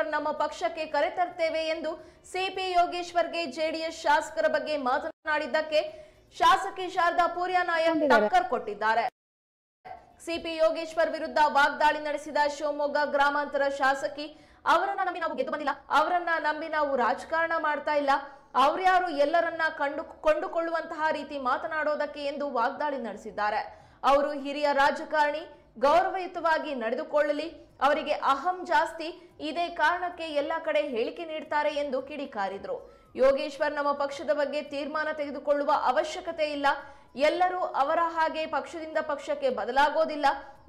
ಯೋಗೇಶ್ವರ್ ನಮ್ಮ ಪಕ್ಷಕ್ಕೆ ಕರೆತರ್ತೇವೆ ಎಂದು ಸಿಪಿ ಯೋಗೇಶ್ವರ್ಗೆ ಜೆಡಿಎಸ್ ಶಾಸಕರ ಬಗ್ಗೆ ಮಾತನಾಡಿದ್ದಕ್ಕೆ ಶಾಸಕಿ ಶಾರದಾ ಪೂರ್ಯ ನಾಯಕ್ ಟಕ್ಕರ್ ಕೊಟ್ಟಿದ್ದಾರೆ. ಸಿಪಿ ಯೋಗೇಶ್ವರ್ ವಿರುದ್ಧ ವಾಗ್ದಾಳಿ ನಡೆಸಿದ ಶಿವಮೊಗ್ಗ ಗ್ರಾಮಾಂತರ ಶಾಸಕಿ ಅವರನ್ನ ನಂಬಿ ನಾವು ಗೆದ್ದು ಬಂದಿಲ್ಲ. ಅವರನ್ನ ನಂಬಿ ನಾವು ರಾಜಕಾರಣ ಮಾಡ್ತಾ ಇಲ್ಲ. ಅವ್ರ್ಯಾರು ಎಲ್ಲರನ್ನ ಕಂಡು ಕೊಂಡುಕೊಳ್ಳುವಂತಹ ರೀತಿ ಮಾತನಾಡೋದಕ್ಕೆ ಎಂದು ವಾಗ್ದಾಳಿ ನಡೆಸಿದ್ದಾರೆ. ಅವರು ಹಿರಿಯ ರಾಜಕಾರಣಿ ಗೌರವಯುತವಾಗಿ ನಡೆದುಕೊಳ್ಳಲಿ. ಅವರಿಗೆ ಅಹಂ ಜಾಸ್ತಿ. ಇದೇ ಕಾರಣಕ್ಕೆ ಎಲ್ಲ ಕಡೆ ಹೇಳಿಕೆ ನೀಡ್ತಾರೆ ಎಂದು ಕಿಡಿಕಾರಿದ್ರು. ಯೋಗೇಶ್ವರ್ ನಮ್ಮ ಪಕ್ಷದ ಬಗ್ಗೆ ತೀರ್ಮಾನ ತೆಗೆದುಕೊಳ್ಳುವ ಅವಶ್ಯಕತೆ ಇಲ್ಲ. ಎಲ್ಲರೂ ಅವರ ಹಾಗೆ ಪಕ್ಷದಿಂದ ಪಕ್ಷಕ್ಕೆ ಬದಲಾಗೋದಿಲ್ಲ.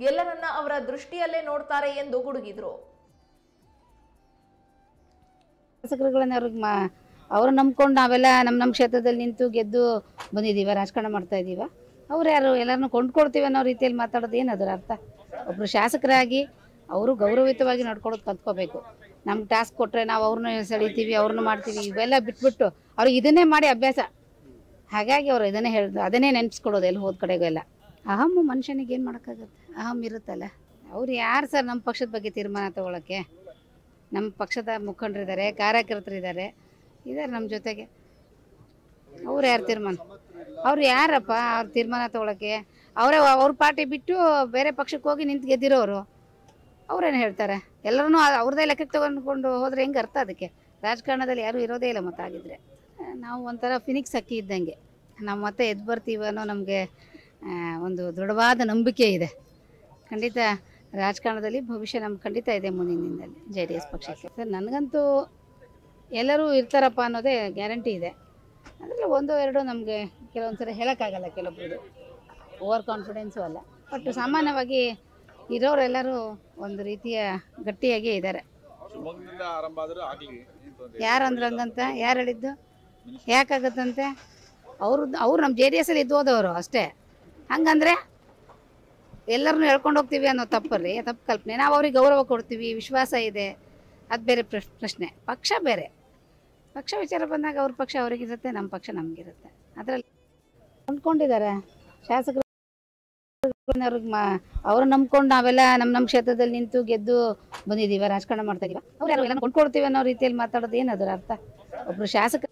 ಎಲ್ಲರನ್ನ ಅವರ ದೃಷ್ಟಿಯಲ್ಲೇ ನೋಡ್ತಾರೆ ಎಂದು ಗುಡುಗಿದ್ರು. ಅವ್ರು ನಂಬ್ಕೊಂಡು ನಾವೆಲ್ಲ ನಮ್ಮ ನಮ್ಮ ಕ್ಷೇತ್ರದಲ್ಲಿ ನಿಂತು ಗೆದ್ದು ಬಂದಿದ್ದೀವ, ರಾಜಕಾರಣ ಮಾಡ್ತಾ ಇದ್ದೀವ ಅವ್ರು ಯಾರು ಎಲ್ಲರನ್ನು ಕೊಂಡ್ಕೊಡ್ತೀವಿ ಅನ್ನೋ ರೀತಿಯಲ್ಲಿ ಮಾತಾಡೋದು ಏನು ಅದರ ಅರ್ಥ? ಒಬ್ರು ಶಾಸಕರಾಗಿ ಅವರು ಗೌರವಯುತವಾಗಿ ನಡ್ಕೊಳ್ಳೋದು ಕಲ್ತ್ಕೋಬೇಕು. ನಮ್ಗೆ ಟಾಸ್ಕ್ ಕೊಟ್ಟರೆ ನಾವು ಅವ್ರನ್ನ ಸೆಳಿತೀವಿ, ಅವ್ರನ್ನ ಮಾಡ್ತೀವಿ, ಇವೆಲ್ಲ ಬಿಟ್ಬಿಟ್ಟು ಅವ್ರಿಗೆ ಇದನ್ನೇ ಮಾಡಿ ಅಭ್ಯಾಸ. ಹಾಗಾಗಿ ಅವ್ರು ಇದನ್ನೇ ಹೇಳ್ದು, ಅದನ್ನೇ ನೆನ್ಪಿಸ್ಕೊಡೋದು ಎಲ್ಲಿ ಹೋದ ಕಡೆಗೂ ಎಲ್ಲ. ಅಹಮ್ಮು ಮನುಷ್ಯನಿಗೆ ಏನು ಮಾಡೋಕ್ಕಾಗತ್ತೆ? ಅಹಮ್ ಇರುತ್ತಲ್ಲ. ಅವ್ರು ಯಾರು ಸರ್ ನಮ್ಮ ಪಕ್ಷದ ಬಗ್ಗೆ ತೀರ್ಮಾನ ತೊಗೊಳಕ್ಕೆ? ನಮ್ಮ ಪಕ್ಷದ ಮುಖಂಡರಿದ್ದಾರೆ ಕಾರ್ಯಕರ್ತರಿದ್ದಾರೆ ಇದ್ದಾರೆ ನಮ್ಮ ಜೊತೆಗೆ. ಅವ್ರು ಯಾರು ತೀರ್ಮಾನ? ಅವ್ರು ಯಾರಪ್ಪ ಅವ್ರ ತೀರ್ಮಾನ ತಗೊಳಕ್ಕೆ? ಅವರೇ ಅವ್ರ ಪಾರ್ಟಿ ಬಿಟ್ಟು ಬೇರೆ ಪಕ್ಷಕ್ಕೆ ಹೋಗಿ ನಿಂತು ಗೆದ್ದಿರೋರು. ಅವ್ರೇನು ಹೇಳ್ತಾರೆ? ಎಲ್ಲರೂ ಅವ್ರದ್ದೇ ಲೆಕ್ಕಕ್ಕೆ ತಗೊಂಡ್ಕೊಂಡು ಹೋದ್ರೆ ಹೆಂಗೆ ಅರ್ಥ ಅದಕ್ಕೆ? ರಾಜಕಾರಣದಲ್ಲಿ ಯಾರೂ ಇರೋದೇ ಇಲ್ಲ ಮತ್ತಾಗಿದ್ರೆ ನಾವು ಒಂಥರ ಫಿನಿಕ್ಸ್ ಅಕ್ಕಿ ಇದ್ದಂಗೆ. ನಾವು ಮತ್ತೆ ಎದ್ದು ಬರ್ತೀವಿ ಅನ್ನೋ ನಮಗೆ ಒಂದು ದೃಢವಾದ ನಂಬಿಕೆ ಇದೆ. ಖಂಡಿತ ರಾಜಕಾರಣದಲ್ಲಿ ಭವಿಷ್ಯ ನಮ್ಗೆ ಖಂಡಿತ ಇದೆ ಮುಂದಿನ ದಿನದಲ್ಲಿ ಜೆ ಡಿ ಎಸ್ ಪಕ್ಷಕ್ಕೆ. ಸರ್, ನನಗಂತೂ ಎಲ್ಲರೂ ಇರ್ತಾರಪ್ಪ ಅನ್ನೋದೇ ಗ್ಯಾರಂಟಿ ಇದೆ. ಅದರಲ್ಲಿ ಒಂದೋ ಎರಡೋ ನಮಗೆ ಕೆಲವೊಂದು ಸಲ ಹೇಳೋಕ್ಕಾಗಲ್ಲ ಕೆಲವೊಬ್ರದ್ದು ಓವರ್ ಕಾನ್ಫಿಡೆನ್ಸು ಅಲ್ಲ. ಬಟ್ ಸಾಮಾನ್ಯವಾಗಿ ಇರೋರೆಲ್ಲರೂ ಒಂದು ರೀತಿಯ ಗಟ್ಟಿಯಾಗೇ ಇದ್ದಾರೆ. ಶಿವಮೊಗ್ಗದಿಂದ ಆರಂಭ ಆದ್ರೂ ಆಗ್ಲಿ ಏನ್ ತೊಂದ್ರೆ ಯಾರು ಅಂದ್ರೆ ಹಂಗಂತ ಯಾರು ಹೇಳಿದ್ದು? ಯಾಕಾಗತ್ತಂತೆ? ಅವರು ಅವ್ರು ನಮ್ಮ ಜೆ ಡಿ ಎಸ್ಸಲ್ಲಿ ಇದ್ದು ಹೋದವರು ಅಷ್ಟೇ. ಹಂಗಂದ್ರೆ ಎಲ್ಲರನ್ನೂ ಹೇಳ್ಕೊಂಡು ಹೋಗ್ತೀವಿ ಅನ್ನೋ ತಪ್ಪಲ್ಲಿ ತಪ್ಪು ಕಲ್ಪನೆ. ನಾವು ಅವ್ರಿಗೆ ಗೌರವ ಕೊಡ್ತೀವಿ ವಿಶ್ವಾಸ ಇದೆ. ಅದು ಬೇರೆ ಪ್ರಶ್- ಪ್ರಶ್ನೆ. ಪಕ್ಷ ಬೇರೆ. ಪಕ್ಷ ವಿಚಾರ ಬಂದಾಗ ಅವ್ರ ಪಕ್ಷ ಅವ್ರಿಗಿರುತ್ತೆ ನಮ್ಮ ಪಕ್ಷ ನಮಗಿರುತ್ತೆ. ಅದರಲ್ಲಿ ಅಂದ್ಕೊಂಡಿದ್ದಾರೆ. ಶಾಸಕರು ಅವ್ರ ನಂಬ್ಕೊಂಡು ನಾವೆಲ್ಲ ನಮ್ಮ ನಮ್ಮ ಕ್ಷೇತ್ರದಲ್ಲಿ ನಿಂತು ಗೆದ್ದು ಬಂದಿದ್ದೀವ, ರಾಜಕಾರಣ ಮಾಡ್ತಾ ಇದೀವ. ಅವ್ರು ಎಲ್ಲ ಕೊಂಡ್ಕೊಡ್ತೀವಿ ಅನ್ನೋ ರೀತಿಯಲ್ಲಿ ಮಾತಾಡೋದು ಏನದ್ರ ಅರ್ಥ? ಒಬ್ರು ಶಾಸಕ